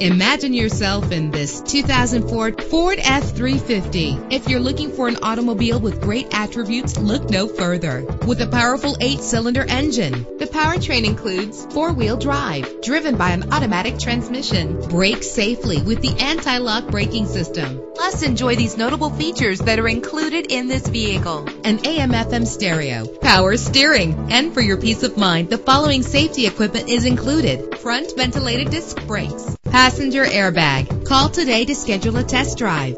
Imagine yourself in this 2004 Ford F-350. If you're looking for an automobile with great attributes, look no further. With a powerful eight-cylinder engine, the powertrain includes four-wheel drive, driven by an automatic transmission. Brake safely with the anti-lock braking system. Plus, enjoy these notable features that are included in this vehicle. An AM-FM stereo, power steering, and for your peace of mind, the following safety equipment is included. Front ventilated disc brakes, passenger airbag. Call today to schedule a test drive.